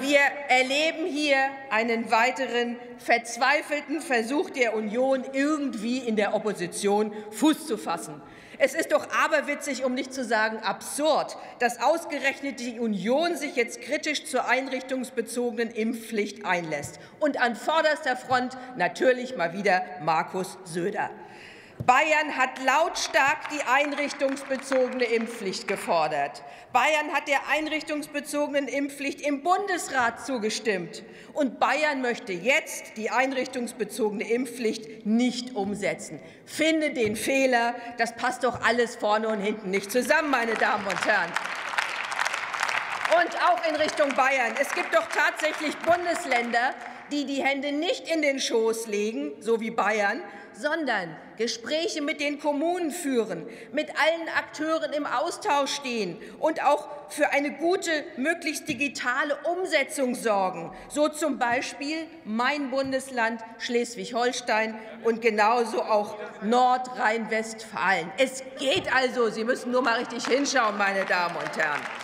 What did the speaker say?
Wir erleben hier einen weiteren verzweifelten Versuch der Union, irgendwie in der Opposition Fuß zu fassen. Es ist doch aberwitzig, um nicht zu sagen absurd, dass ausgerechnet die Union sich jetzt kritisch zur einrichtungsbezogenen Impfpflicht einlässt. Und an vorderster Front natürlich mal wieder Markus Söder. Bayern hat lautstark die einrichtungsbezogene Impfpflicht gefordert. Bayern hat der einrichtungsbezogenen Impfpflicht im Bundesrat zugestimmt. Und Bayern möchte jetzt die einrichtungsbezogene Impfpflicht nicht umsetzen. Finde den Fehler. Das passt doch alles vorne und hinten nicht zusammen, meine Damen und Herren. Und auch in Richtung Bayern. Es gibt doch tatsächlich Bundesländer, die die Hände nicht in den Schoß legen, so wie Bayern, sondern Gespräche mit den Kommunen führen, mit allen Akteuren im Austausch stehen und auch für eine gute, möglichst digitale Umsetzung sorgen. So zum Beispiel mein Bundesland Schleswig-Holstein und genauso auch Nordrhein-Westfalen. Es geht also. Sie müssen nur mal richtig hinschauen, meine Damen und Herren.